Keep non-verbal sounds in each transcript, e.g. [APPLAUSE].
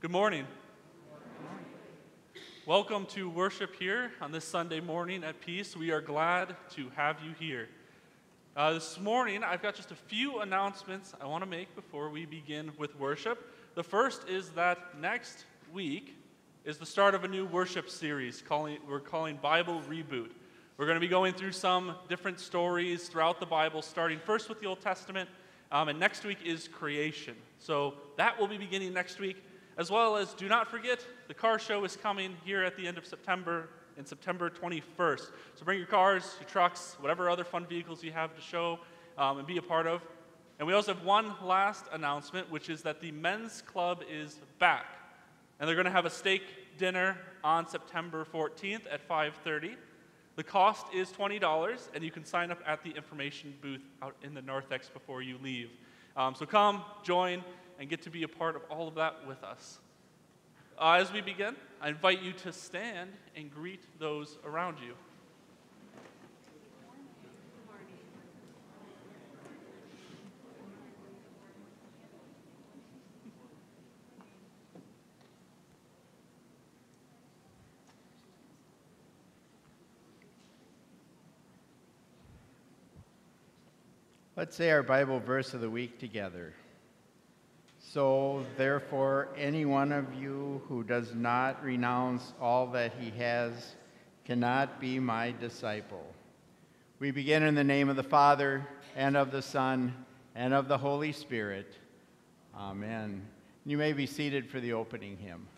Good morning. Welcome to worship here on this Sunday morning at Peace. We are glad to have you here. Uh, this morning, I've got just a few announcements I want to make before we begin with worship. The first is that next week is the start of a new worship series calling, we're calling Bible Reboot. We're going to be going through some different stories throughout the Bible, starting first with the Old Testament, um, and next week is creation. So that will be beginning next week as well as do not forget the car show is coming here at the end of September, in September 21st. So bring your cars, your trucks, whatever other fun vehicles you have to show um, and be a part of. And we also have one last announcement, which is that the men's club is back. And they're going to have a steak dinner on September 14th at 5:30. The cost is $20, and you can sign up at the information booth out in the Narthex before you leave. Um, so come, join, and get to be a part of all of that with us. Uh, as we begin, I invite you to stand and greet those around you. Let's say our Bible verse of the week together. So, therefore, any one of you who does not renounce all that he has cannot be my disciple. We begin in the name of the Father, and of the Son, and of the Holy Spirit. Amen. You may be seated for the opening hymn.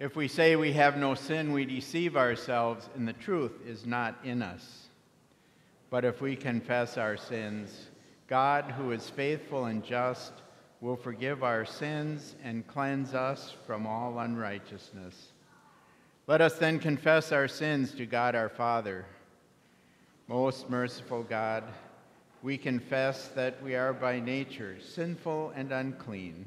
If we say we have no sin, we deceive ourselves, and the truth is not in us. But if we confess our sins, God, who is faithful and just, will forgive our sins and cleanse us from all unrighteousness. Let us then confess our sins to God our Father. Most merciful God, we confess that we are by nature sinful and unclean.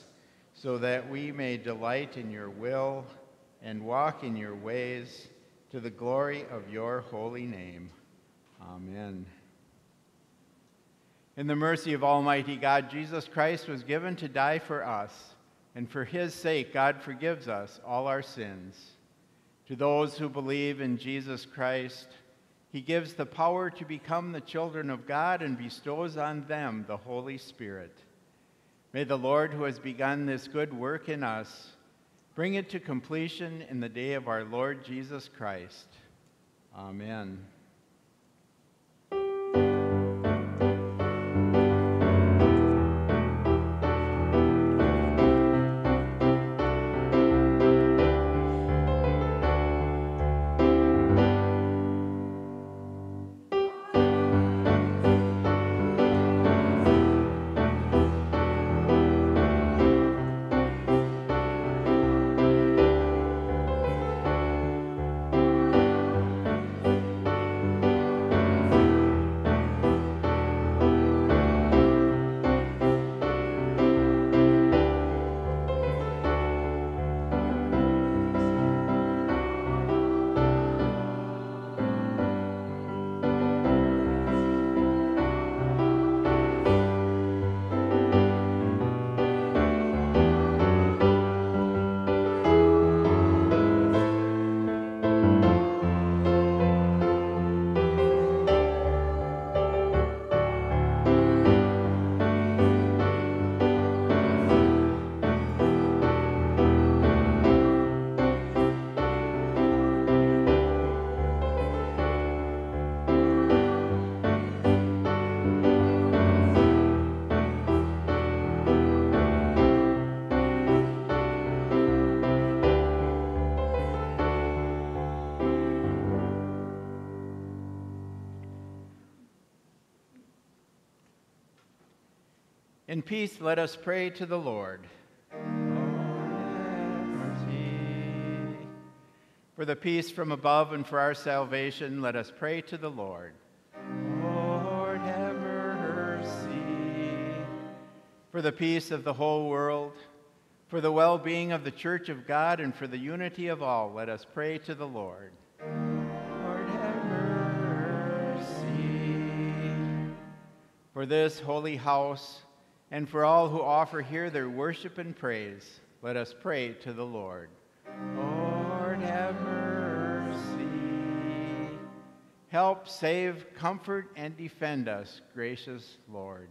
so that we may delight in your will and walk in your ways to the glory of your holy name. Amen. In the mercy of Almighty God, Jesus Christ was given to die for us, and for his sake, God forgives us all our sins. To those who believe in Jesus Christ, he gives the power to become the children of God and bestows on them the Holy Spirit. May the Lord, who has begun this good work in us, bring it to completion in the day of our Lord Jesus Christ. Amen. In peace, let us pray to the Lord. For the peace from above and for our salvation, let us pray to the Lord. Lord, have mercy. For the peace of the whole world, for the well being of the church of God, and for the unity of all, let us pray to the Lord. Lord, have mercy. For this holy house, and for all who offer here their worship and praise, let us pray to the Lord. Lord, have mercy. Help, save, comfort, and defend us, gracious Lord.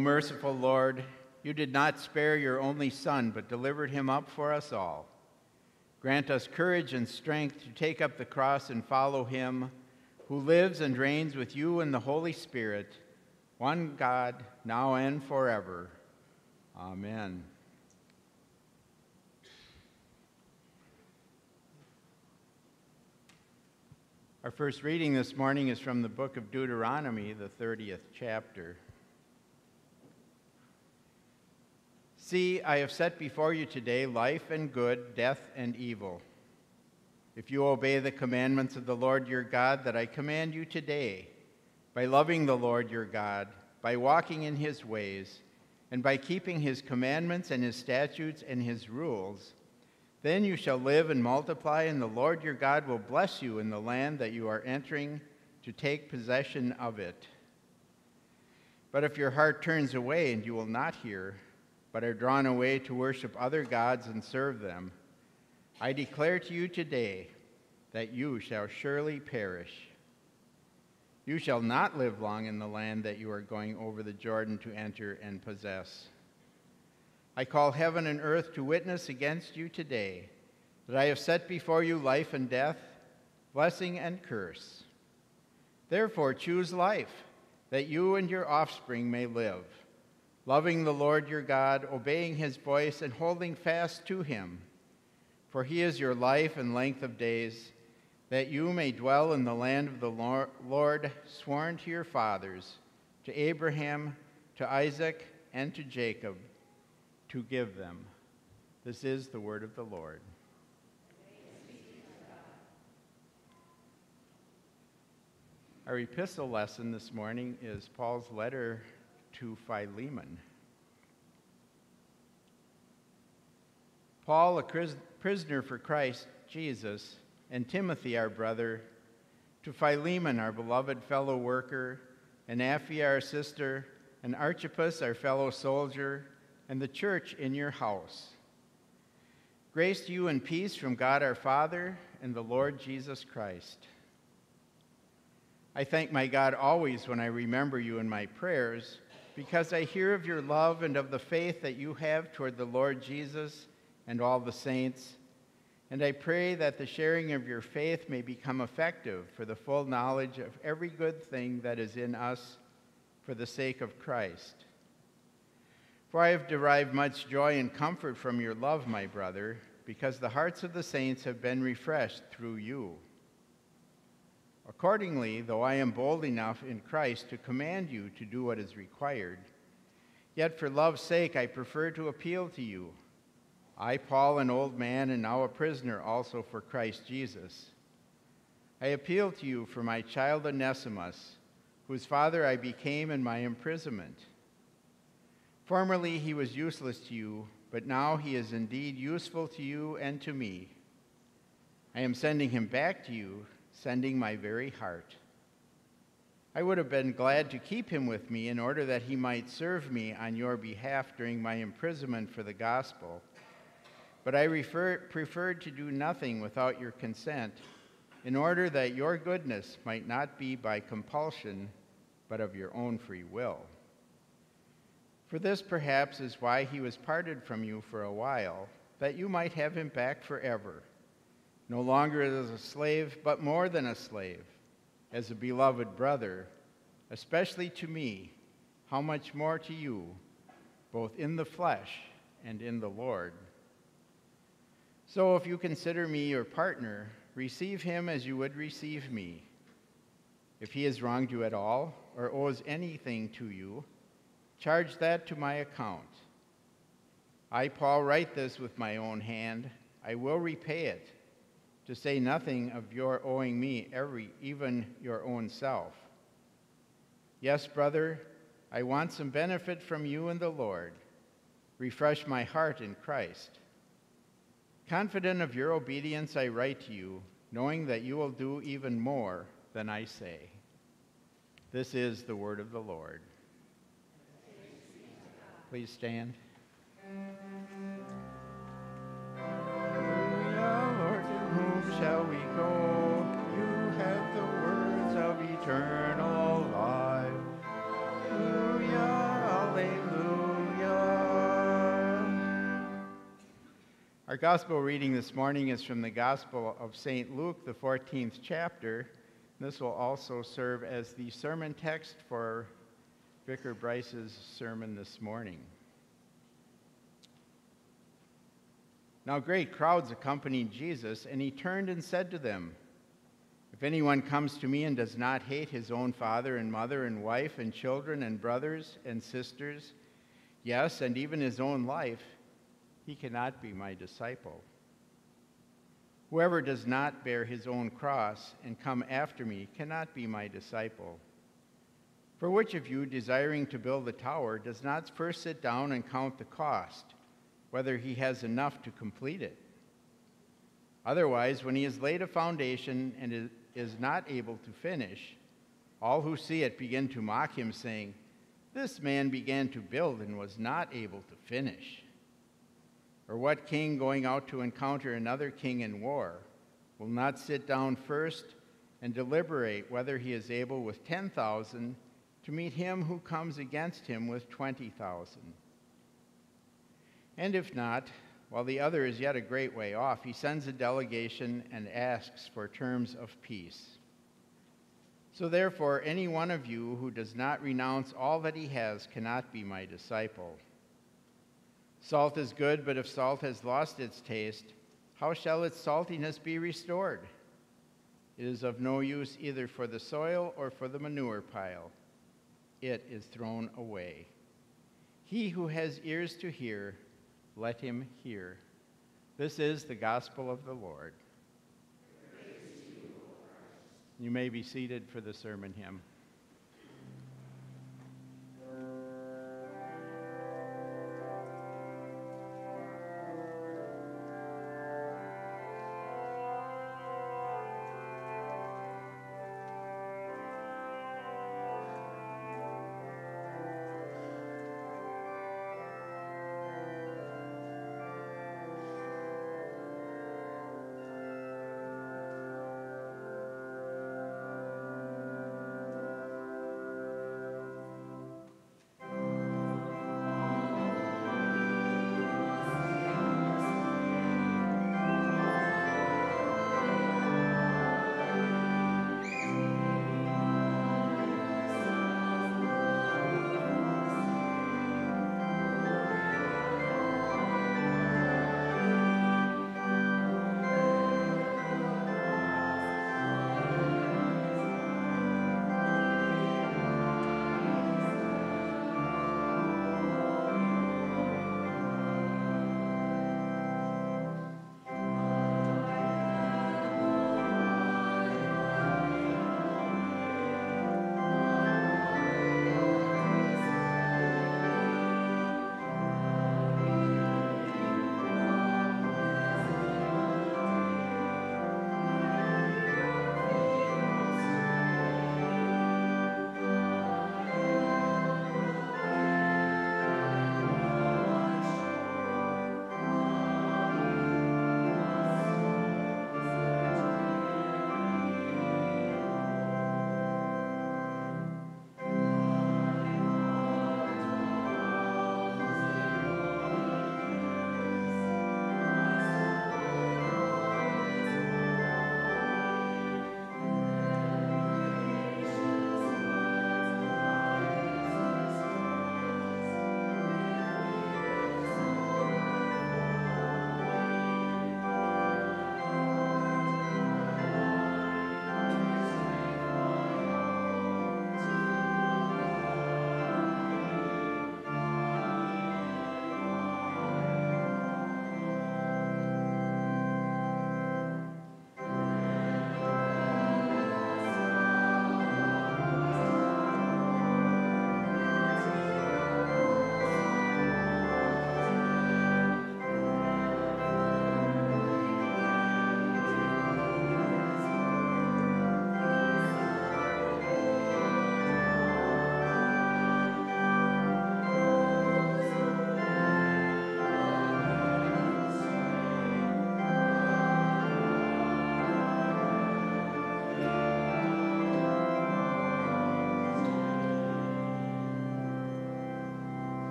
Merciful Lord, you did not spare your only Son, but delivered him up for us all. Grant us courage and strength to take up the cross and follow him, who lives and reigns with you in the Holy Spirit, one God, now and forever. Amen. Our first reading this morning is from the book of Deuteronomy, the 30th chapter. See, I have set before you today life and good, death and evil. If you obey the commandments of the Lord your God that I command you today, by loving the Lord your God, by walking in his ways, and by keeping his commandments and his statutes and his rules, then you shall live and multiply, and the Lord your God will bless you in the land that you are entering to take possession of it. But if your heart turns away and you will not hear, but are drawn away to worship other gods and serve them, I declare to you today that you shall surely perish. You shall not live long in the land that you are going over the Jordan to enter and possess. I call heaven and earth to witness against you today that I have set before you life and death, blessing and curse. Therefore, choose life, that you and your offspring may live loving the Lord your God, obeying his voice, and holding fast to him. For he is your life and length of days, that you may dwell in the land of the Lord sworn to your fathers, to Abraham, to Isaac, and to Jacob, to give them. This is the word of the Lord. Our epistle lesson this morning is Paul's letter to Philemon. Paul, a prisoner for Christ Jesus, and Timothy, our brother, to Philemon, our beloved fellow worker, and Apphia, our sister, and Archippus, our fellow soldier, and the church in your house. Grace to you and peace from God our Father and the Lord Jesus Christ. I thank my God always when I remember you in my prayers because I hear of your love and of the faith that you have toward the Lord Jesus and all the saints. And I pray that the sharing of your faith may become effective for the full knowledge of every good thing that is in us for the sake of Christ. For I have derived much joy and comfort from your love, my brother, because the hearts of the saints have been refreshed through you. Accordingly, though I am bold enough in Christ to command you to do what is required, yet for love's sake I prefer to appeal to you. I, Paul, an old man and now a prisoner also for Christ Jesus. I appeal to you for my child Onesimus, whose father I became in my imprisonment. Formerly he was useless to you, but now he is indeed useful to you and to me. I am sending him back to you sending my very heart. I would have been glad to keep him with me in order that he might serve me on your behalf during my imprisonment for the gospel. But I refer, preferred to do nothing without your consent, in order that your goodness might not be by compulsion, but of your own free will. For this perhaps is why he was parted from you for a while, that you might have him back forever no longer as a slave, but more than a slave, as a beloved brother, especially to me, how much more to you, both in the flesh and in the Lord. So if you consider me your partner, receive him as you would receive me. If he has wronged you at all, or owes anything to you, charge that to my account. I, Paul, write this with my own hand. I will repay it to say nothing of your owing me every, even your own self. Yes, brother, I want some benefit from you and the Lord. Refresh my heart in Christ. Confident of your obedience, I write to you, knowing that you will do even more than I say. This is the word of the Lord. Please stand. shall we go? You have the words of eternal life. Our gospel reading this morning is from the Gospel of St. Luke, the 14th chapter. This will also serve as the sermon text for Vicar Bryce's sermon this morning. Now, great crowds accompanied Jesus, and he turned and said to them, If anyone comes to me and does not hate his own father and mother and wife and children and brothers and sisters, yes, and even his own life, he cannot be my disciple. Whoever does not bear his own cross and come after me cannot be my disciple. For which of you, desiring to build a tower, does not first sit down and count the cost, whether he has enough to complete it? Otherwise, when he has laid a foundation and is not able to finish, all who see it begin to mock him, saying, This man began to build and was not able to finish. Or what king going out to encounter another king in war will not sit down first and deliberate whether he is able with 10,000 to meet him who comes against him with 20,000? And if not, while the other is yet a great way off, he sends a delegation and asks for terms of peace. So therefore, any one of you who does not renounce all that he has cannot be my disciple. Salt is good, but if salt has lost its taste, how shall its saltiness be restored? It is of no use either for the soil or for the manure pile. It is thrown away. He who has ears to hear, let him hear. This is the gospel of the Lord. You may be seated for the sermon hymn.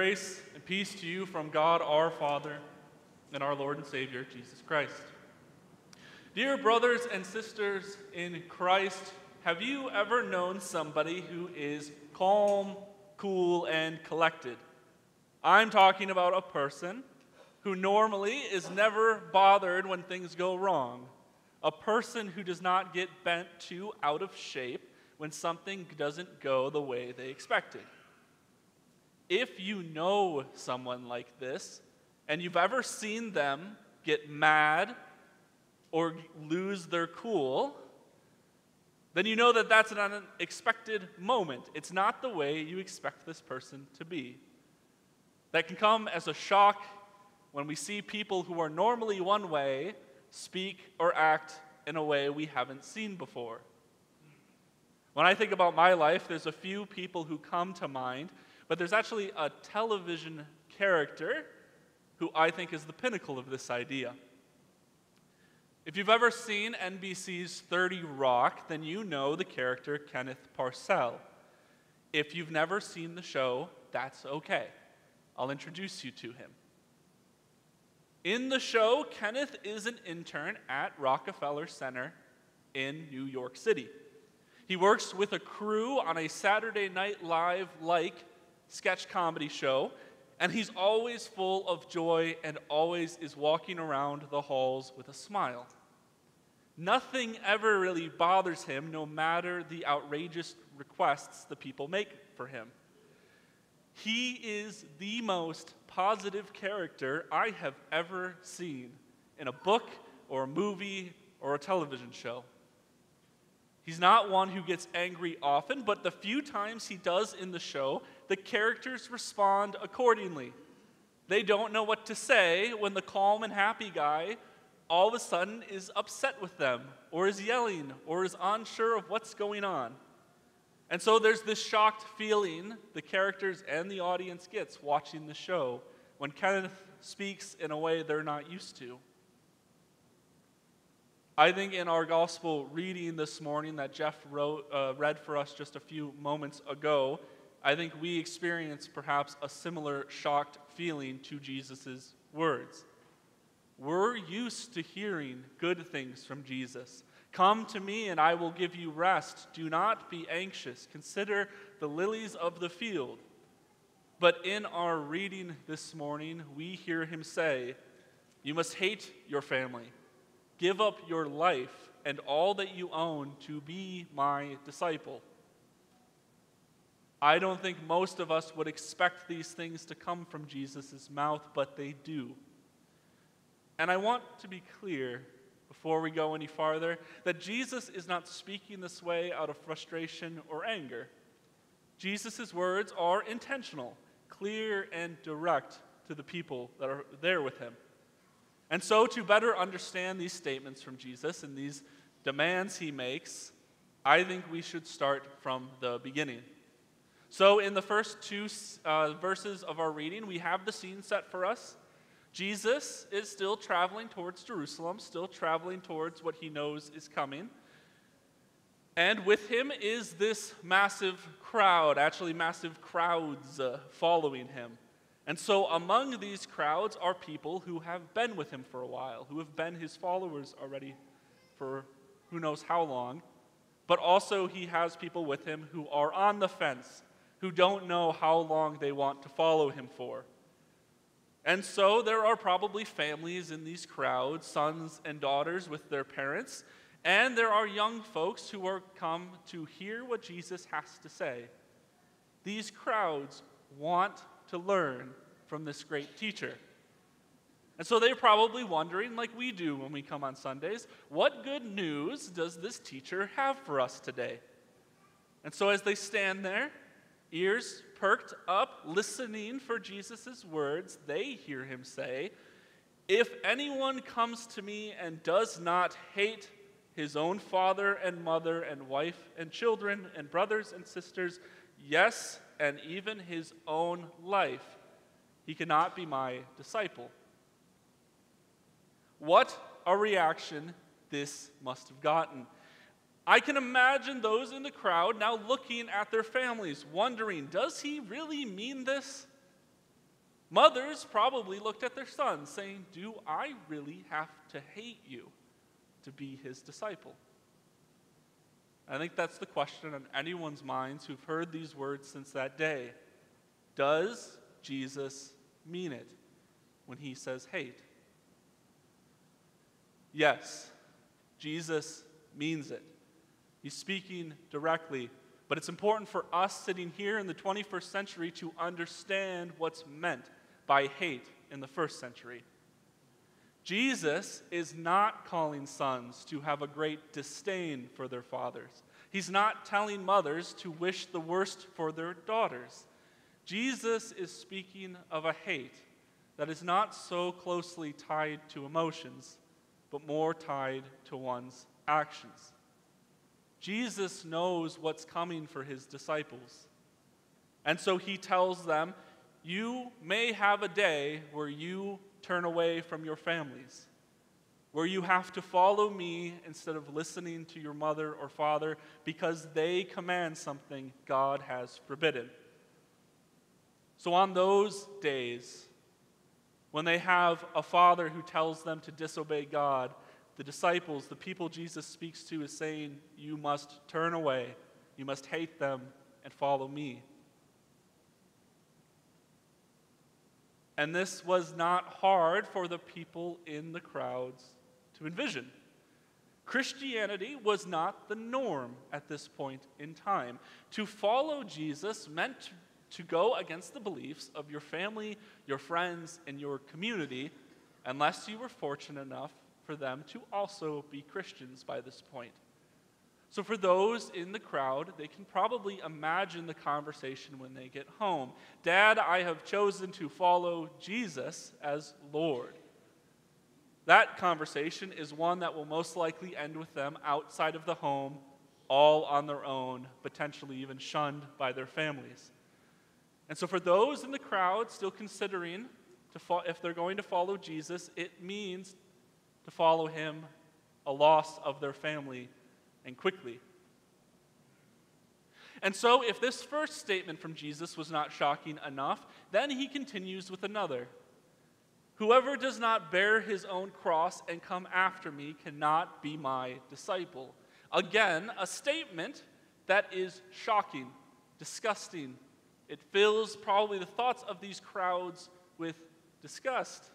Grace and peace to you from God our Father and our Lord and Savior, Jesus Christ. Dear brothers and sisters in Christ, have you ever known somebody who is calm, cool, and collected? I'm talking about a person who normally is never bothered when things go wrong, a person who does not get bent too out of shape when something doesn't go the way they expected. If you know someone like this, and you've ever seen them get mad or lose their cool, then you know that that's an unexpected moment. It's not the way you expect this person to be. That can come as a shock when we see people who are normally one way speak or act in a way we haven't seen before. When I think about my life, there's a few people who come to mind but there's actually a television character who I think is the pinnacle of this idea. If you've ever seen NBC's 30 Rock, then you know the character Kenneth Parcell. If you've never seen the show, that's okay. I'll introduce you to him. In the show, Kenneth is an intern at Rockefeller Center in New York City. He works with a crew on a Saturday Night Live like sketch comedy show, and he's always full of joy and always is walking around the halls with a smile. Nothing ever really bothers him, no matter the outrageous requests the people make for him. He is the most positive character I have ever seen in a book or a movie or a television show. He's not one who gets angry often, but the few times he does in the show, the characters respond accordingly. They don't know what to say when the calm and happy guy all of a sudden is upset with them, or is yelling, or is unsure of what's going on. And so there's this shocked feeling the characters and the audience gets watching the show when Kenneth speaks in a way they're not used to. I think in our gospel reading this morning that Jeff wrote, uh, read for us just a few moments ago, I think we experience perhaps a similar shocked feeling to Jesus' words. We're used to hearing good things from Jesus. Come to me and I will give you rest. Do not be anxious. Consider the lilies of the field. But in our reading this morning, we hear him say, You must hate your family, give up your life and all that you own to be my disciple. I don't think most of us would expect these things to come from Jesus' mouth, but they do. And I want to be clear before we go any farther that Jesus is not speaking this way out of frustration or anger. Jesus' words are intentional, clear, and direct to the people that are there with him. And so, to better understand these statements from Jesus and these demands he makes, I think we should start from the beginning. So, in the first two uh, verses of our reading, we have the scene set for us. Jesus is still traveling towards Jerusalem, still traveling towards what he knows is coming. And with him is this massive crowd, actually, massive crowds uh, following him. And so, among these crowds are people who have been with him for a while, who have been his followers already for who knows how long. But also, he has people with him who are on the fence, who don't know how long they want to follow him for. And so there are probably families in these crowds, sons and daughters with their parents, and there are young folks who are come to hear what Jesus has to say. These crowds want to learn from this great teacher. And so they're probably wondering, like we do when we come on Sundays, what good news does this teacher have for us today? And so as they stand there, ears perked up, listening for Jesus' words, they hear him say, If anyone comes to me and does not hate his own father and mother and wife and children and brothers and sisters, yes, and even his own life, he cannot be my disciple. What a reaction this must have gotten. I can imagine those in the crowd now looking at their families, wondering, does he really mean this? Mothers probably looked at their sons, saying, Do I really have to hate you to be his disciple? I think that's the question on anyone's minds who've heard these words since that day. Does Jesus mean it when he says hate? Yes, Jesus means it. He's speaking directly but it's important for us sitting here in the 21st century to understand what's meant by hate in the first century. Jesus is not calling sons to have a great disdain for their fathers. He's not telling mothers to wish the worst for their daughters. Jesus is speaking of a hate that is not so closely tied to emotions, but more tied to one's actions. Jesus knows what's coming for his disciples. And so he tells them, You may have a day where you turn away from your families, where you have to follow me instead of listening to your mother or father because they command something God has forbidden. So, on those days, when they have a father who tells them to disobey God, the disciples, the people Jesus speaks to, is saying, You must turn away, you must hate them, and follow me. And this was not hard for the people in the crowds to envision. Christianity was not the norm at this point in time. To follow Jesus meant to go against the beliefs of your family, your friends, and your community, unless you were fortunate enough for them to also be Christians by this point. So, for those in the crowd, they can probably imagine the conversation when they get home. Dad, I have chosen to follow Jesus as Lord. That conversation is one that will most likely end with them outside of the home, all on their own, potentially even shunned by their families. And so, for those in the crowd still considering to fo- if they're going to follow Jesus, it means to follow him, a loss of their family, and quickly. And so, if this first statement from Jesus was not shocking enough, then he continues with another Whoever does not bear his own cross and come after me cannot be my disciple. Again, a statement that is shocking, disgusting. It fills probably the thoughts of these crowds with disgust.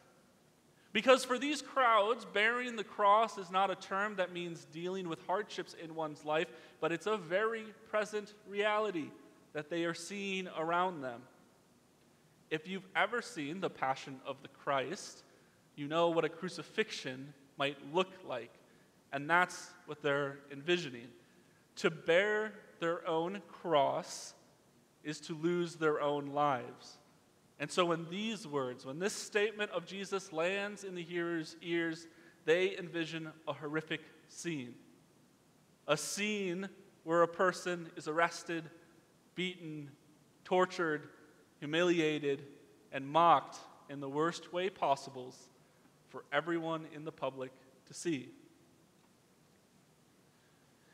Because for these crowds, bearing the cross is not a term that means dealing with hardships in one's life, but it's a very present reality that they are seeing around them. If you've ever seen the Passion of the Christ, you know what a crucifixion might look like. And that's what they're envisioning. To bear their own cross is to lose their own lives. And so, when these words, when this statement of Jesus lands in the hearer's ears, they envision a horrific scene. A scene where a person is arrested, beaten, tortured, humiliated, and mocked in the worst way possible for everyone in the public to see.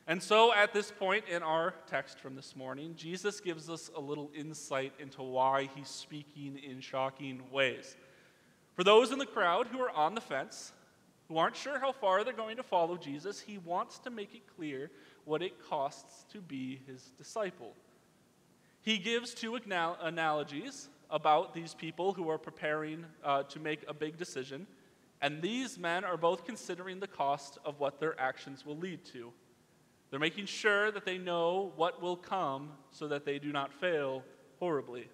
And so, at this point in our text from this morning, Jesus gives us a little insight into why he's speaking in shocking ways. For those in the crowd who are on the fence, who aren't sure how far they're going to follow Jesus, he wants to make it clear what it costs to be his disciple. He gives two analogies about these people who are preparing uh, to make a big decision, and these men are both considering the cost of what their actions will lead to. They're making sure that they know what will come so that they do not fail horribly.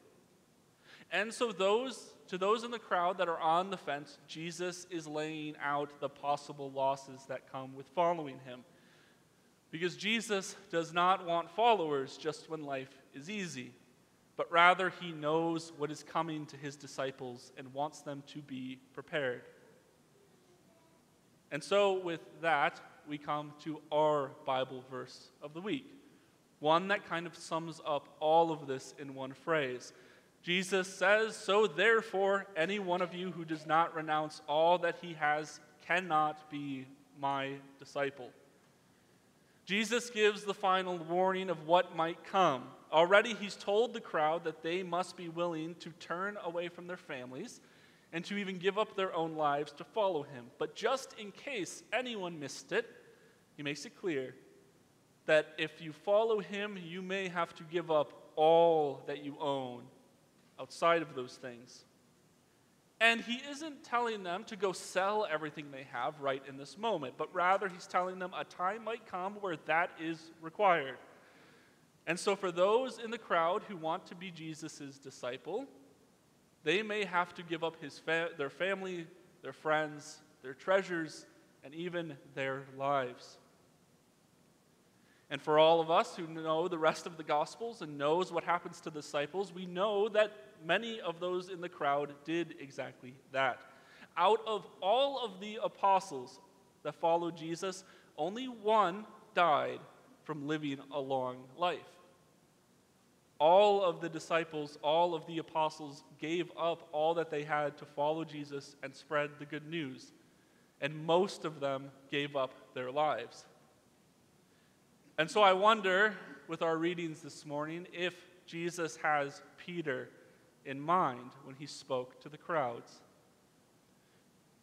And so those to those in the crowd that are on the fence, Jesus is laying out the possible losses that come with following him. Because Jesus does not want followers just when life is easy, but rather he knows what is coming to his disciples and wants them to be prepared. And so, with that, we come to our Bible verse of the week. One that kind of sums up all of this in one phrase. Jesus says, So therefore, any one of you who does not renounce all that he has cannot be my disciple. Jesus gives the final warning of what might come. Already, he's told the crowd that they must be willing to turn away from their families and to even give up their own lives to follow him. But just in case anyone missed it, he makes it clear that if you follow him, you may have to give up all that you own outside of those things. And he isn't telling them to go sell everything they have right in this moment, but rather he's telling them a time might come where that is required. And so, for those in the crowd who want to be Jesus' disciple, they may have to give up his fa- their family, their friends, their treasures, and even their lives. And for all of us who know the rest of the Gospels and knows what happens to disciples, we know that many of those in the crowd did exactly that. Out of all of the apostles that followed Jesus, only one died from living a long life. All of the disciples, all of the apostles gave up all that they had to follow Jesus and spread the good news. And most of them gave up their lives. And so I wonder, with our readings this morning, if Jesus has Peter in mind when he spoke to the crowds.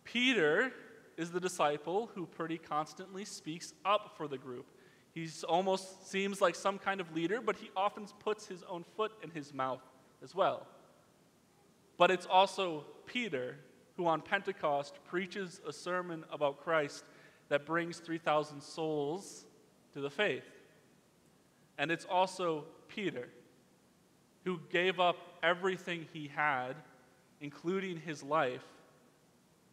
Peter is the disciple who pretty constantly speaks up for the group. He almost seems like some kind of leader, but he often puts his own foot in his mouth as well. But it's also Peter who on Pentecost preaches a sermon about Christ that brings 3,000 souls to the faith. And it's also Peter who gave up everything he had, including his life,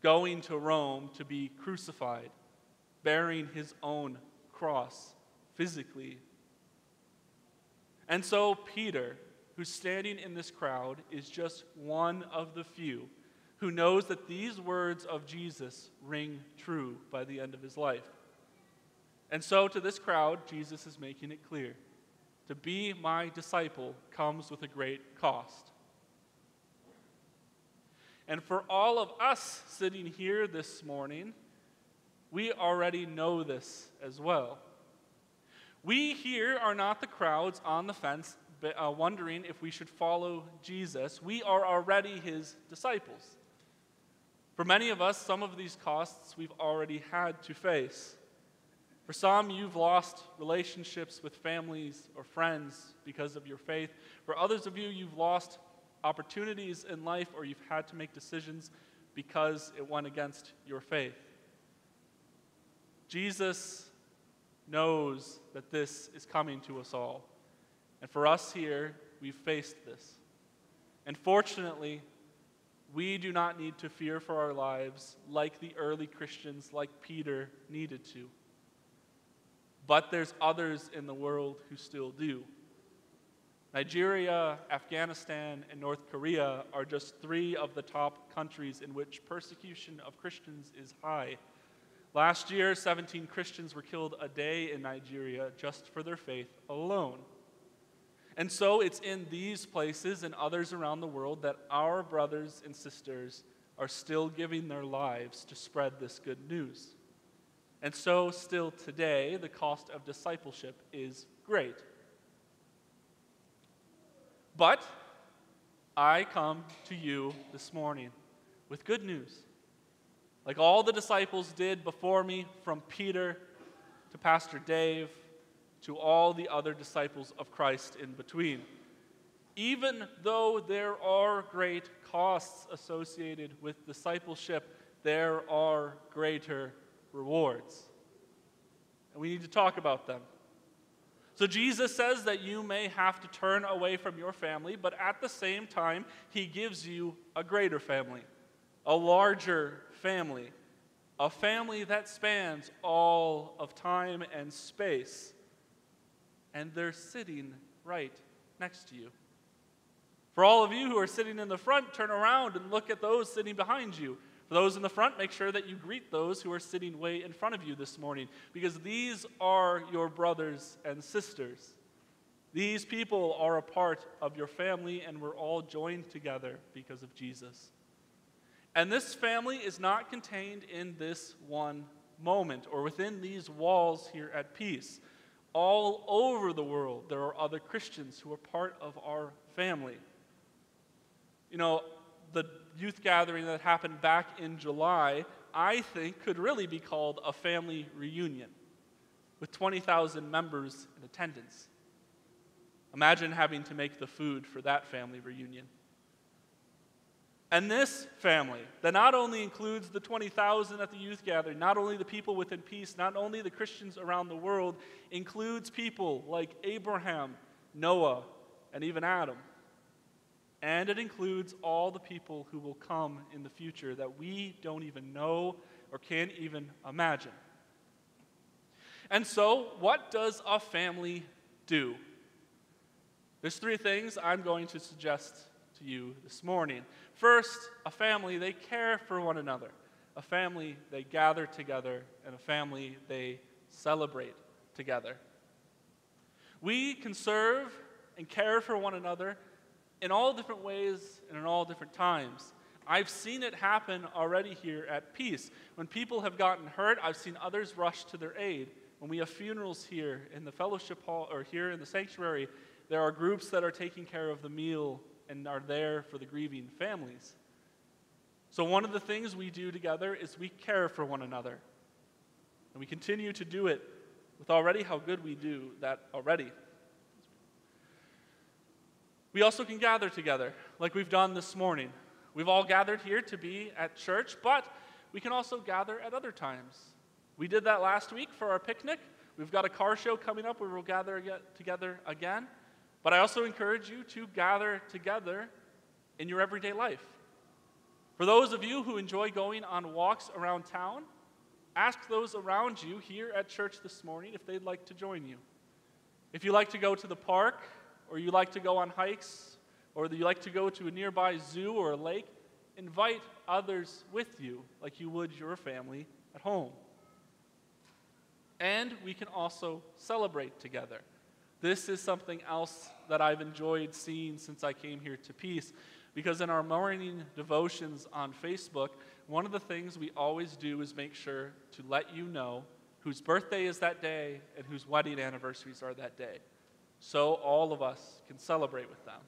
going to Rome to be crucified, bearing his own cross physically. And so, Peter, who's standing in this crowd, is just one of the few who knows that these words of Jesus ring true by the end of his life. And so, to this crowd, Jesus is making it clear to be my disciple comes with a great cost. And for all of us sitting here this morning, we already know this as well. We here are not the crowds on the fence uh, wondering if we should follow Jesus. We are already his disciples. For many of us, some of these costs we've already had to face. For some, you've lost relationships with families or friends because of your faith. For others of you, you've lost opportunities in life or you've had to make decisions because it went against your faith. Jesus knows that this is coming to us all. And for us here, we've faced this. And fortunately, we do not need to fear for our lives like the early Christians, like Peter, needed to. But there's others in the world who still do. Nigeria, Afghanistan, and North Korea are just three of the top countries in which persecution of Christians is high. Last year, 17 Christians were killed a day in Nigeria just for their faith alone. And so it's in these places and others around the world that our brothers and sisters are still giving their lives to spread this good news. And so, still today, the cost of discipleship is great. But I come to you this morning with good news like all the disciples did before me, from Peter to Pastor Dave to all the other disciples of Christ in between. Even though there are great costs associated with discipleship, there are greater rewards. And we need to talk about them. So, Jesus says that you may have to turn away from your family, but at the same time, He gives you a greater family, a larger family, a family that spans all of time and space. And they're sitting right next to you. For all of you who are sitting in the front, turn around and look at those sitting behind you. For those in the front, make sure that you greet those who are sitting way in front of you this morning, because these are your brothers and sisters. These people are a part of your family, and we're all joined together because of Jesus. And this family is not contained in this one moment or within these walls here at peace. All over the world, there are other Christians who are part of our family. You know, the youth gathering that happened back in July, I think, could really be called a family reunion with 20,000 members in attendance. Imagine having to make the food for that family reunion. And this family, that not only includes the 20,000 at the youth gathering, not only the people within peace, not only the Christians around the world, includes people like Abraham, Noah, and even Adam. And it includes all the people who will come in the future that we don't even know or can't even imagine. And so, what does a family do? There's three things I'm going to suggest to you this morning. First, a family, they care for one another. A family, they gather together. And a family, they celebrate together. We can serve and care for one another in all different ways and in all different times. I've seen it happen already here at Peace. When people have gotten hurt, I've seen others rush to their aid. When we have funerals here in the fellowship hall or here in the sanctuary, there are groups that are taking care of the meal and are there for the grieving families. So, one of the things we do together is we care for one another. And we continue to do it with already how good we do that already. We also can gather together, like we've done this morning. We've all gathered here to be at church, but we can also gather at other times. We did that last week for our picnic. We've got a car show coming up where we'll gather together again. But I also encourage you to gather together in your everyday life. For those of you who enjoy going on walks around town, ask those around you here at church this morning if they'd like to join you. If you like to go to the park, or you like to go on hikes, or you like to go to a nearby zoo or a lake, invite others with you like you would your family at home. And we can also celebrate together. This is something else that I've enjoyed seeing since I came here to Peace. Because in our morning devotions on Facebook, one of the things we always do is make sure to let you know whose birthday is that day and whose wedding anniversaries are that day. So all of us can celebrate with them.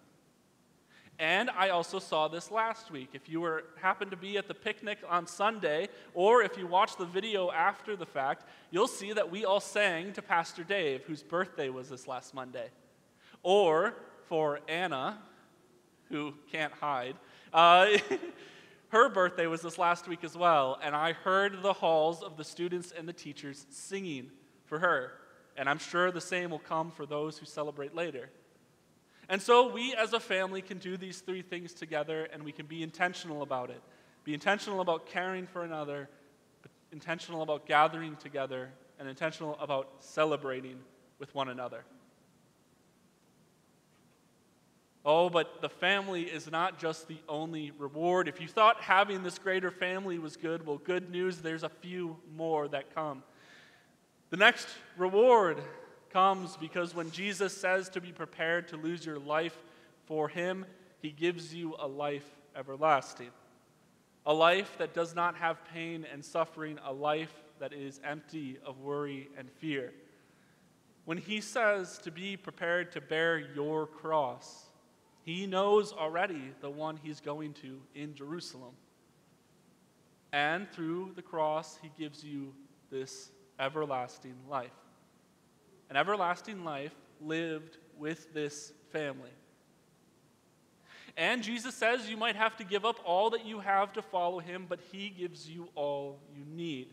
And I also saw this last week. If you were happened to be at the picnic on Sunday, or if you watch the video after the fact, you'll see that we all sang to Pastor Dave, whose birthday was this last Monday. Or for Anna, who can't hide, uh, [LAUGHS] her birthday was this last week as well, and I heard the halls of the students and the teachers singing for her. And I'm sure the same will come for those who celebrate later. And so we as a family can do these three things together and we can be intentional about it. Be intentional about caring for another, intentional about gathering together, and intentional about celebrating with one another. Oh, but the family is not just the only reward. If you thought having this greater family was good, well, good news, there's a few more that come. The next reward comes because when Jesus says to be prepared to lose your life for him, he gives you a life everlasting. A life that does not have pain and suffering, a life that is empty of worry and fear. When he says to be prepared to bear your cross, he knows already the one he's going to in Jerusalem. And through the cross, he gives you this everlasting life an everlasting life lived with this family. And Jesus says you might have to give up all that you have to follow him, but he gives you all you need.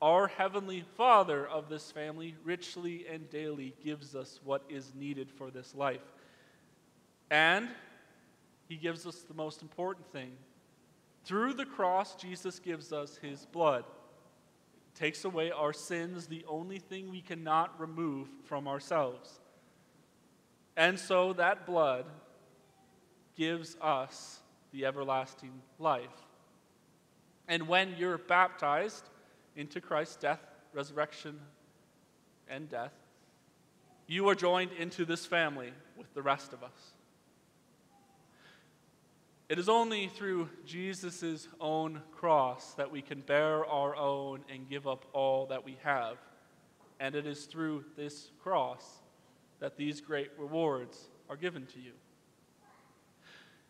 Our Heavenly Father of this family richly and daily gives us what is needed for this life. And he gives us the most important thing. Through the cross, Jesus gives us his blood takes away our sins, the only thing we cannot remove from ourselves. And so that blood gives us the everlasting life. And when you're baptized into Christ's death, resurrection, and death, you are joined into this family with the rest of us. It is only through Jesus' own cross that we can bear our own and give up all that we have. And it is through this cross that these great rewards are given to you.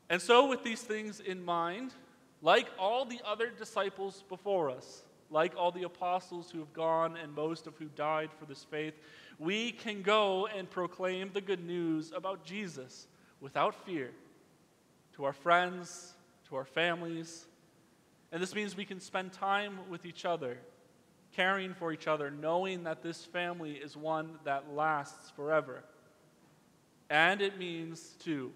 And so, with these things in mind, like all the other disciples before us, like all the apostles who have gone and most of who died for this faith, we can go and proclaim the good news about Jesus without fear to our friends, to our families. And this means we can spend time with each other, caring for each other, knowing that this family is one that lasts forever. And it means, too,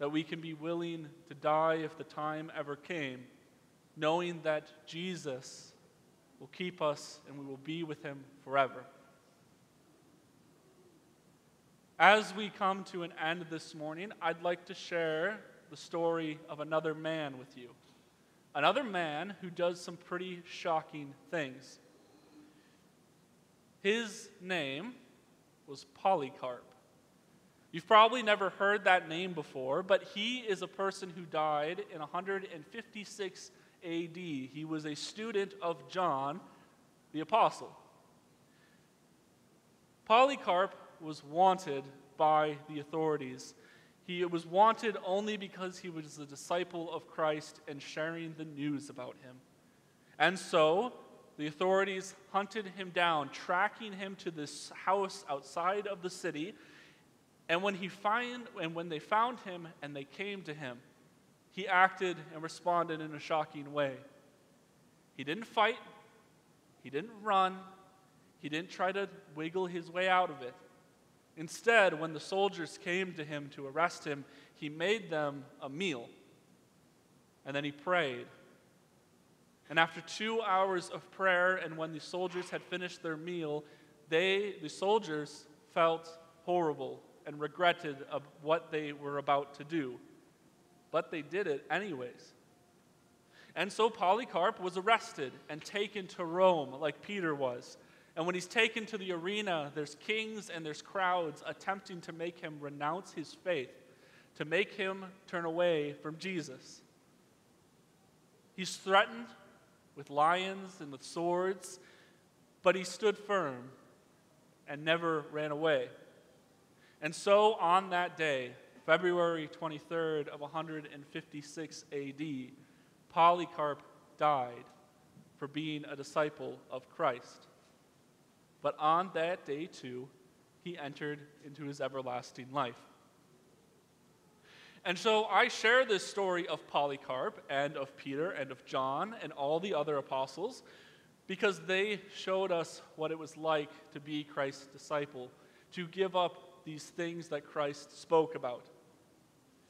that we can be willing to die if the time ever came, knowing that Jesus will keep us and we will be with him forever. As we come to an end this morning, I'd like to share the story of another man with you. Another man who does some pretty shocking things. His name was Polycarp. You've probably never heard that name before, but he is a person who died in 156 AD. He was a student of John the Apostle. Polycarp was wanted by the authorities. He was wanted only because he was a disciple of Christ and sharing the news about him. And so the authorities hunted him down, tracking him to this house outside of the city and when he find and when they found him and they came to him, he acted and responded in a shocking way. He didn't fight, he didn't run, he didn't try to wiggle his way out of it. Instead, when the soldiers came to him to arrest him, he made them a meal. And then he prayed. And after two hours of prayer, and when the soldiers had finished their meal, they, the soldiers, felt horrible and regretted of what they were about to do. But they did it anyways. And so Polycarp was arrested and taken to Rome, like Peter was. And when he's taken to the arena, there's kings and there's crowds attempting to make him renounce his faith, to make him turn away from Jesus. He's threatened with lions and with swords, but he stood firm and never ran away. And so on that day, February 23rd of 156 AD, Polycarp died for being a disciple of Christ. But on that day, too, he entered into his everlasting life. And so I share this story of Polycarp and of Peter and of John and all the other apostles because they showed us what it was like to be Christ's disciple, to give up these things that Christ spoke about.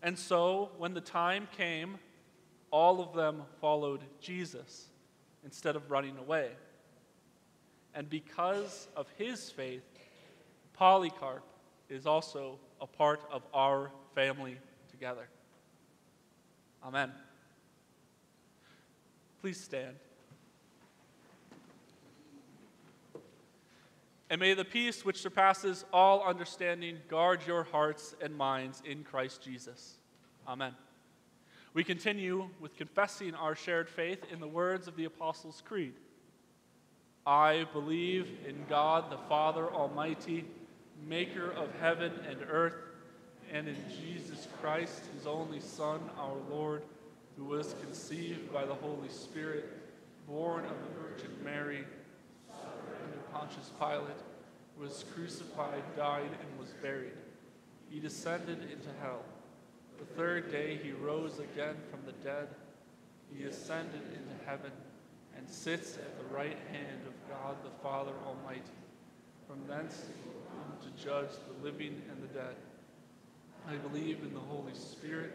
And so, when the time came, all of them followed Jesus instead of running away. And because of his faith, Polycarp is also a part of our family together. Amen. Please stand. And may the peace which surpasses all understanding guard your hearts and minds in Christ Jesus. Amen. We continue with confessing our shared faith in the words of the Apostles' Creed. I believe in God the Father Almighty, maker of heaven and earth, and in Jesus Christ, his only Son, our Lord, who was conceived by the Holy Spirit, born of the Virgin Mary under Pontius Pilate, was crucified, died, and was buried. He descended into hell. The third day he rose again from the dead. He ascended into heaven sits at the right hand of God the Father Almighty. From thence to judge the living and the dead. I believe in the Holy Spirit,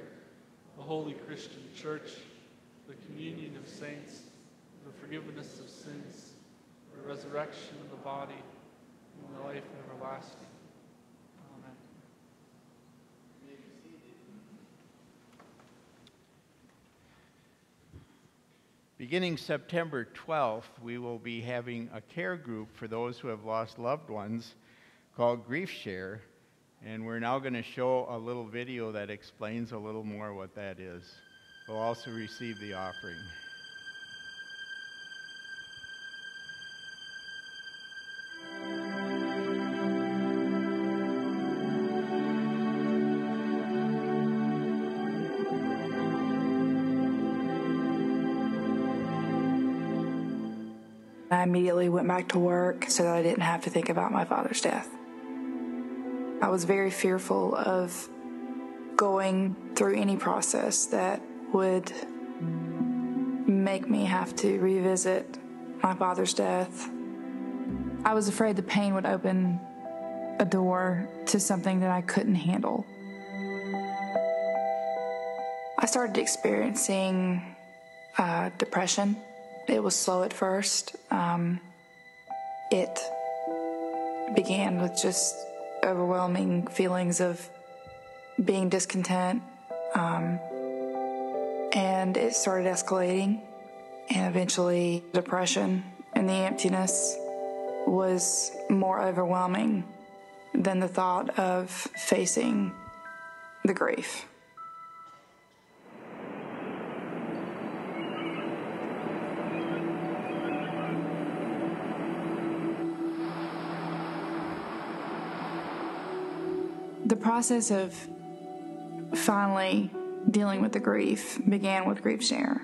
the holy Christian church, the communion of saints, the forgiveness of sins the resurrection of the body, and the life everlasting. Beginning September 12th, we will be having a care group for those who have lost loved ones called Grief Share. And we're now going to show a little video that explains a little more what that is. We'll also receive the offering. I immediately went back to work so that I didn't have to think about my father's death. I was very fearful of going through any process that would make me have to revisit my father's death. I was afraid the pain would open a door to something that I couldn't handle. I started experiencing uh, depression. It was slow at first. Um, it began with just overwhelming feelings of being discontent. Um, and it started escalating, and eventually, depression and the emptiness was more overwhelming than the thought of facing the grief. The process of finally dealing with the grief began with Grief Share.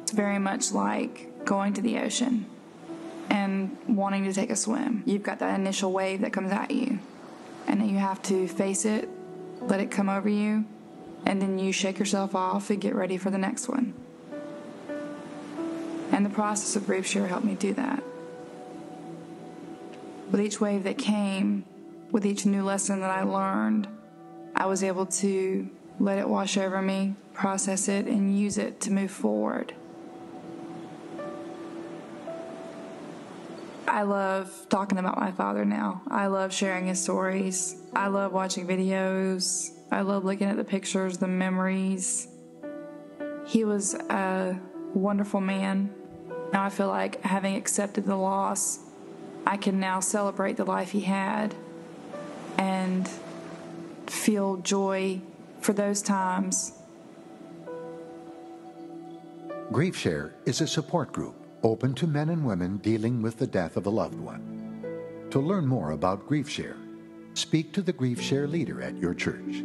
It's very much like going to the ocean and wanting to take a swim. You've got that initial wave that comes at you, and then you have to face it, let it come over you, and then you shake yourself off and get ready for the next one. And the process of grief share helped me do that. With each wave that came, with each new lesson that I learned, I was able to let it wash over me, process it, and use it to move forward. I love talking about my father now. I love sharing his stories. I love watching videos. I love looking at the pictures, the memories. He was a wonderful man. Now I feel like having accepted the loss, I can now celebrate the life he had and feel joy for those times. Grief Share is a support group open to men and women dealing with the death of a loved one. To learn more about Grief Share, speak to the Grief Share leader at your church.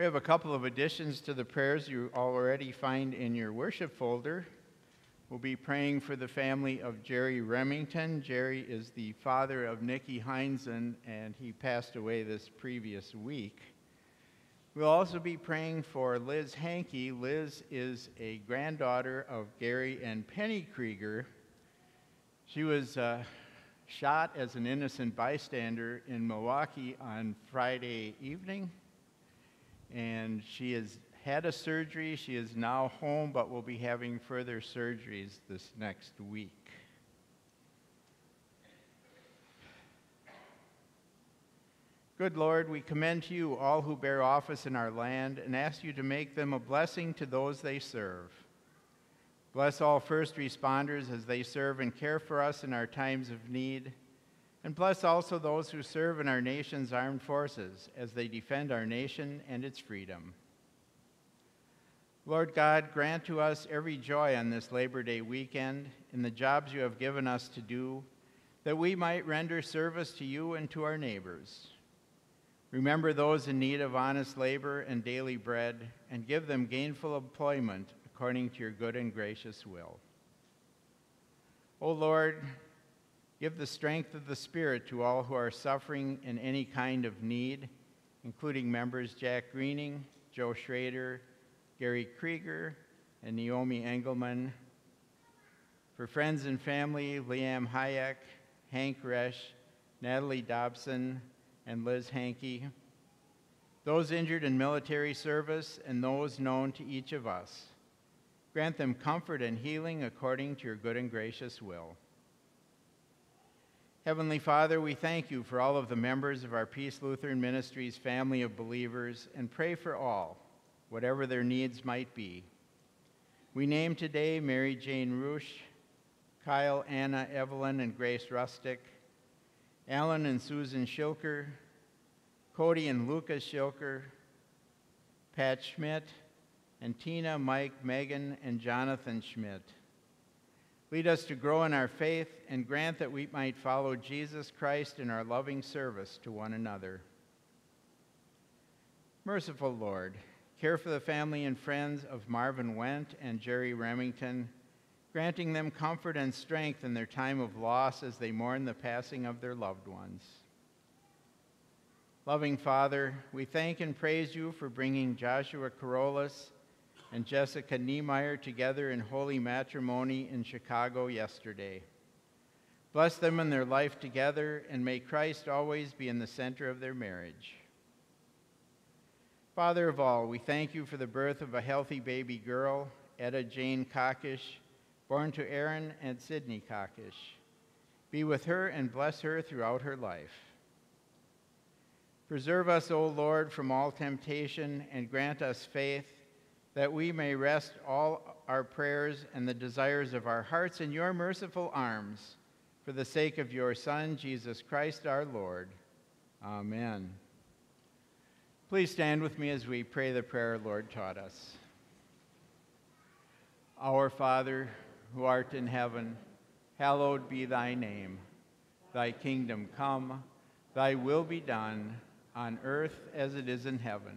We have a couple of additions to the prayers you already find in your worship folder. We'll be praying for the family of Jerry Remington. Jerry is the father of Nikki Heinzen, and he passed away this previous week. We'll also be praying for Liz Hankey. Liz is a granddaughter of Gary and Penny Krieger. She was uh, shot as an innocent bystander in Milwaukee on Friday evening, and she has had a surgery. She is now home, but will be having further surgeries this next week. Good Lord, we commend to you all who bear office in our land and ask you to make them a blessing to those they serve. Bless all first responders as they serve and care for us in our times of need. And bless also those who serve in our nation's armed forces as they defend our nation and its freedom. Lord God, grant to us every joy on this Labor Day weekend in the jobs you have given us to do, that we might render service to you and to our neighbors. Remember those in need of honest labor and daily bread, and give them gainful employment according to your good and gracious will. O Lord, give the strength of the Spirit to all who are suffering in any kind of need, including members Jack Greening, Joe Schrader, Gary Krieger, and Naomi Engelman. For friends and family, Liam Hayek, Hank Resch, Natalie Dobson, and Liz Hankey. Those injured in military service and those known to each of us. Grant them comfort and healing according to your good and gracious will. Heavenly Father, we thank you for all of the members of our Peace Lutheran Ministries family of believers and pray for all whatever their needs might be. We name today Mary Jane Roosh, Kyle, Anna, Evelyn, and Grace Rustick, Alan and Susan Schilker, Cody and Lucas Schilker, Pat Schmidt, and Tina, Mike, Megan, and Jonathan Schmidt. Lead us to grow in our faith and grant that we might follow Jesus Christ in our loving service to one another. Merciful Lord, Care for the family and friends of Marvin Went and Jerry Remington, granting them comfort and strength in their time of loss as they mourn the passing of their loved ones. Loving Father, we thank and praise you for bringing Joshua Carolus and Jessica Niemeyer together in holy matrimony in Chicago yesterday. Bless them in their life together, and may Christ always be in the center of their marriage. Father of all, we thank you for the birth of a healthy baby girl, Etta Jane Cockish, born to Aaron and Sydney Cockish. Be with her and bless her throughout her life. Preserve us, O Lord, from all temptation and grant us faith that we may rest all our prayers and the desires of our hearts in your merciful arms for the sake of your Son, Jesus Christ our Lord. Amen. Please stand with me as we pray the prayer Lord taught us. Our Father, who art in heaven, hallowed be thy name. Thy kingdom come, thy will be done, on earth as it is in heaven.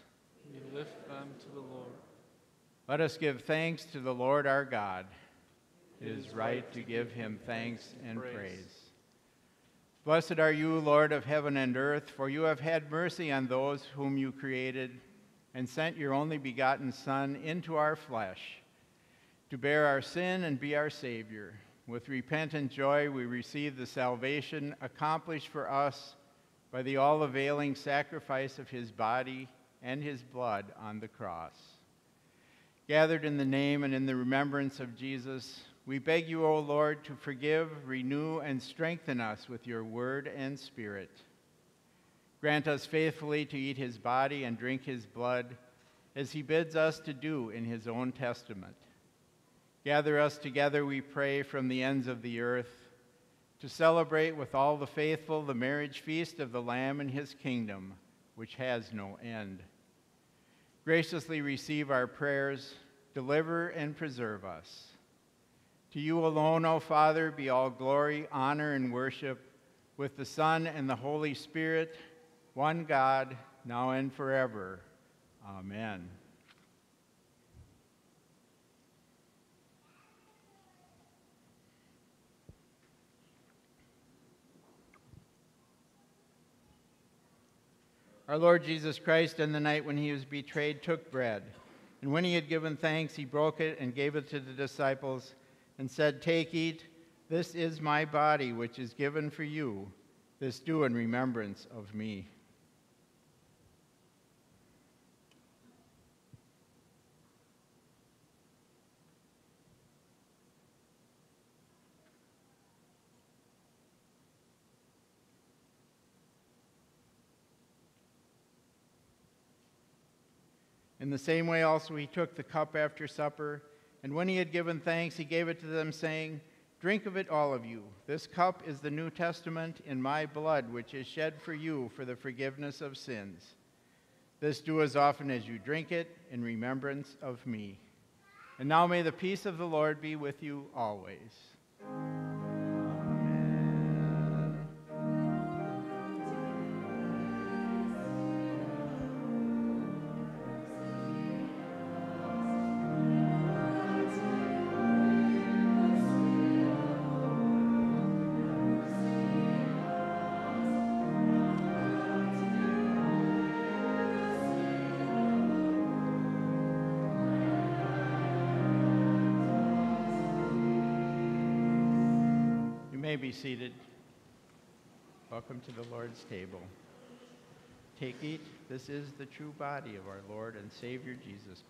We lift them to the Lord. Let us give thanks to the Lord our God. It is right to give him thanks and praise. Blessed are you, Lord of heaven and earth, for you have had mercy on those whom you created and sent your only begotten Son into our flesh to bear our sin and be our Savior. With repentant joy, we receive the salvation accomplished for us by the all availing sacrifice of his body and his blood on the cross. Gathered in the name and in the remembrance of Jesus, we beg you, O Lord, to forgive, renew, and strengthen us with your word and spirit. Grant us faithfully to eat his body and drink his blood, as he bids us to do in his own testament. Gather us together, we pray, from the ends of the earth to celebrate with all the faithful the marriage feast of the Lamb and his kingdom, which has no end. Graciously receive our prayers, deliver and preserve us. To you alone, O Father, be all glory, honor, and worship, with the Son and the Holy Spirit, one God, now and forever. Amen. Our Lord Jesus Christ, on the night when he was betrayed, took bread. And when he had given thanks, he broke it and gave it to the disciples and said, Take, eat. This is my body, which is given for you. This do in remembrance of me. The same way, also, he took the cup after supper, and when he had given thanks, he gave it to them, saying, Drink of it, all of you. This cup is the New Testament in my blood, which is shed for you for the forgiveness of sins. This do as often as you drink it in remembrance of me. And now may the peace of the Lord be with you always. To the Lord's table. Take, eat. This is the true body of our Lord and Savior Jesus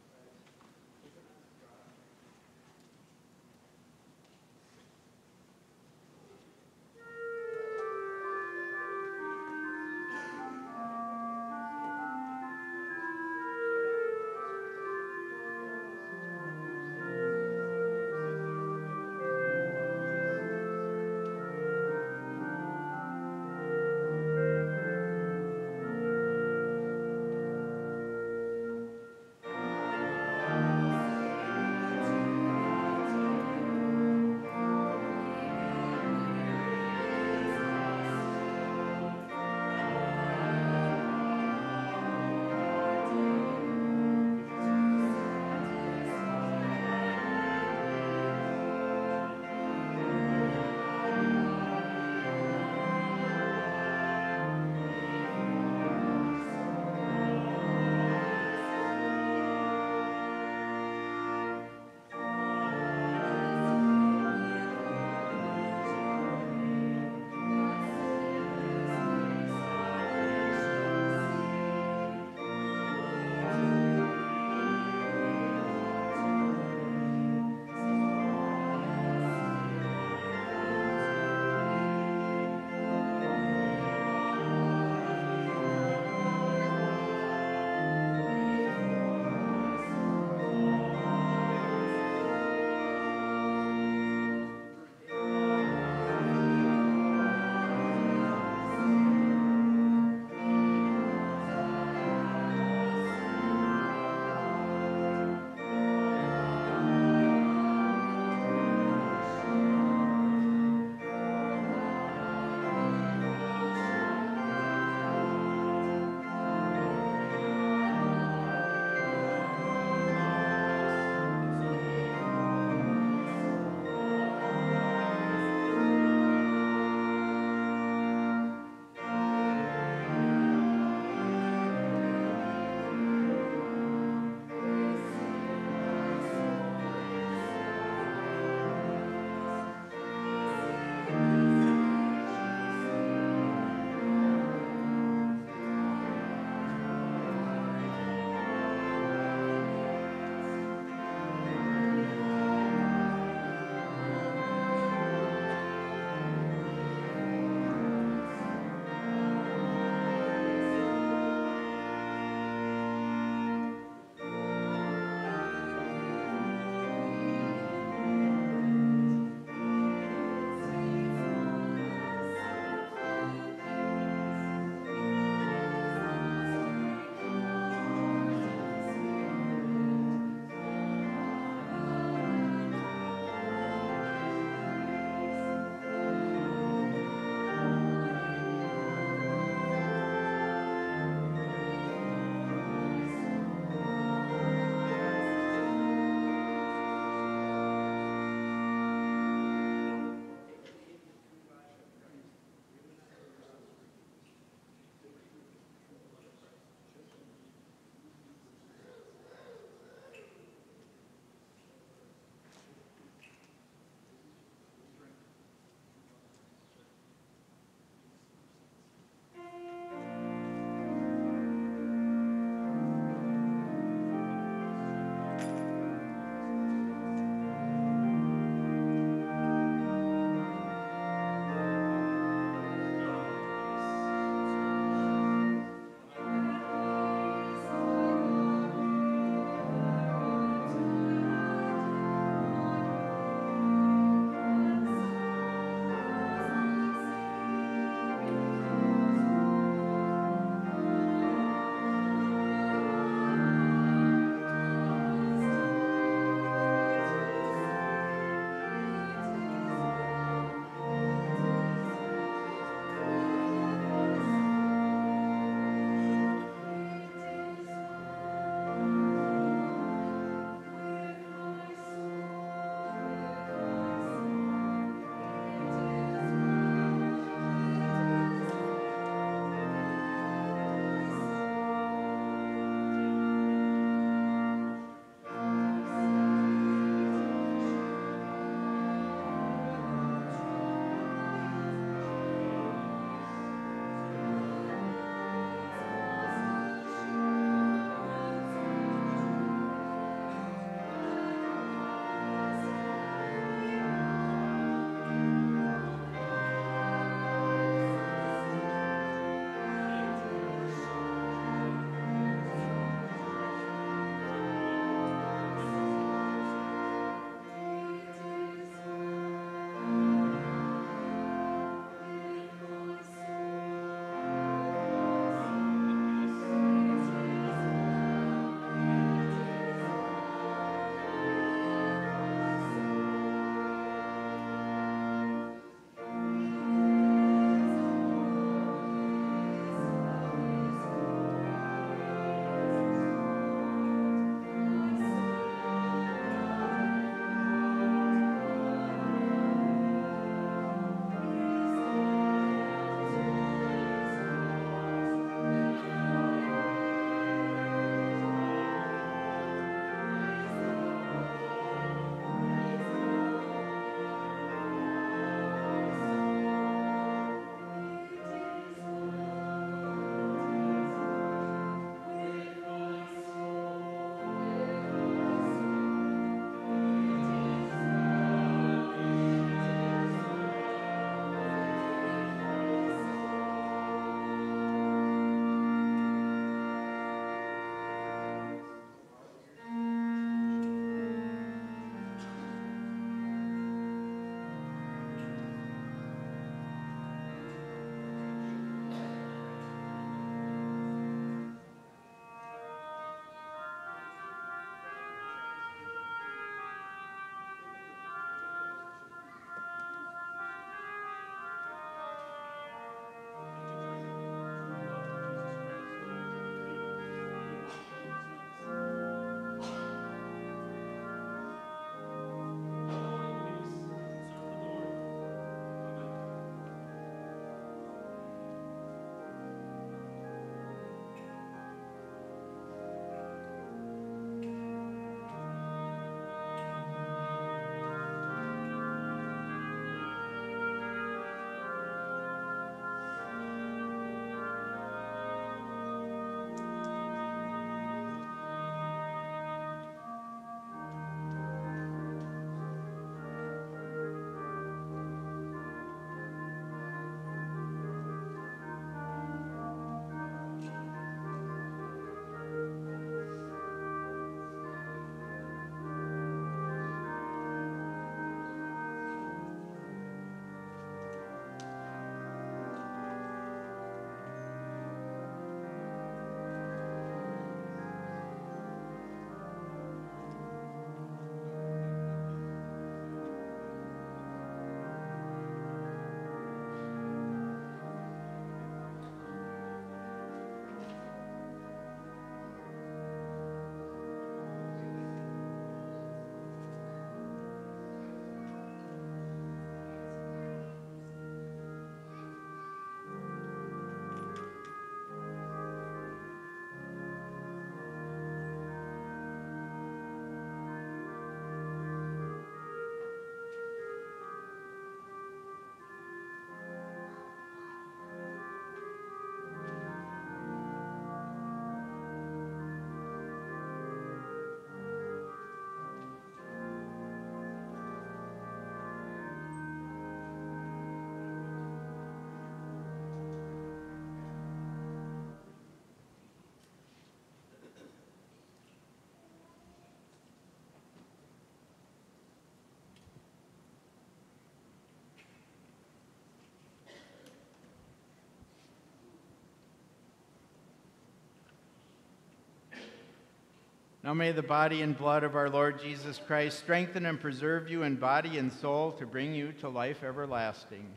Now may the body and blood of our Lord Jesus Christ strengthen and preserve you in body and soul to bring you to life everlasting.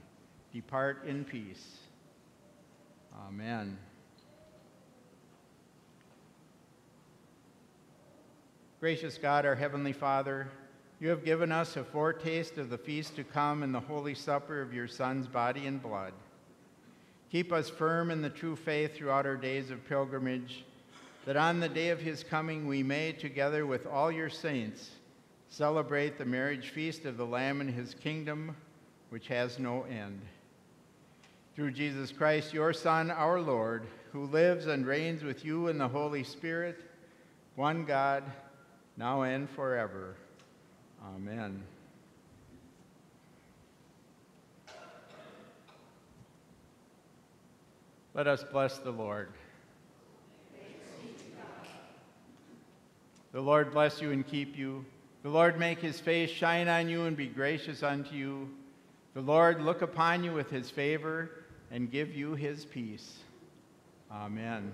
Depart in peace. Amen. Gracious God, our Heavenly Father, you have given us a foretaste of the feast to come in the holy supper of your Son's body and blood. Keep us firm in the true faith throughout our days of pilgrimage, that on the day of his coming we may, together with all your saints, celebrate the marriage feast of the Lamb in his kingdom, which has no end. Through Jesus Christ, your Son, our Lord, who lives and reigns with you in the Holy Spirit, one God, now and forever. Amen. Let us bless the Lord. The Lord bless you and keep you. The Lord make his face shine on you and be gracious unto you. The Lord look upon you with his favor and give you his peace. Amen.